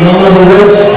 Namazımız